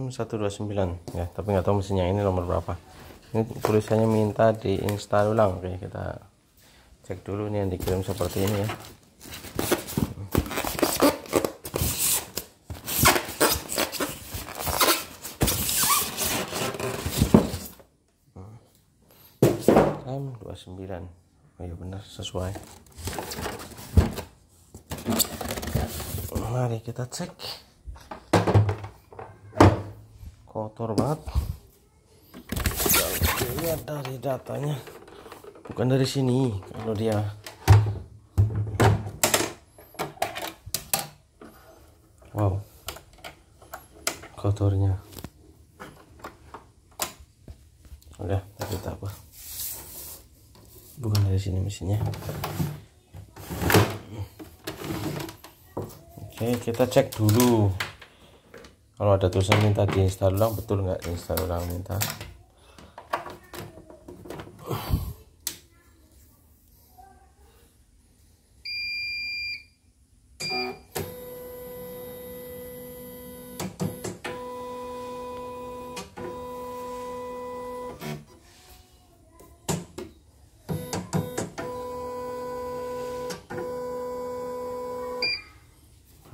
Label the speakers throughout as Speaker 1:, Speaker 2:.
Speaker 1: 129 ya tapi nggak tahu mesinnya ini nomor berapa. Ini tulisannya minta diinstal ulang. Oke kita cek dulu nih yang dikirim seperti ini ya. M29 oh iya benar sesuai. Mari kita cek kotor banget. Lihat dari datanya. Bukan dari sini kalau dia. Wow. Kotornya. Udah tapi apa. Bukan dari sini mesinnya. Oke kita cek dulu kalau ada tulisan minta diinstal ulang betul nggak diinstal ulang minta?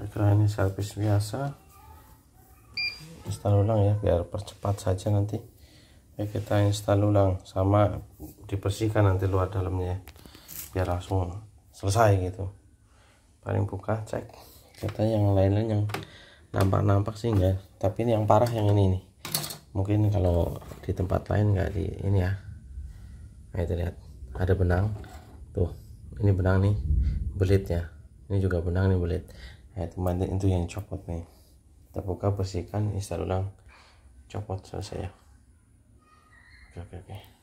Speaker 1: Kira ini servis biasa install ulang ya biar percepat saja nanti. Ya kita install ulang sama dibersihkan nanti luar dalamnya biar langsung selesai gitu. Paling buka cek. Katanya yang lain-lain yang nampak-nampak sih enggak tapi ini yang parah yang ini nih. Mungkin kalau di tempat lain enggak di ini ya. Nah itu lihat. Ada benang. Tuh ini benang nih belitnya ini juga benang nih belit. Ya teman itu yang copot nih kita buka bersihkan install ulang. Copot selesai ya. Oke oke oke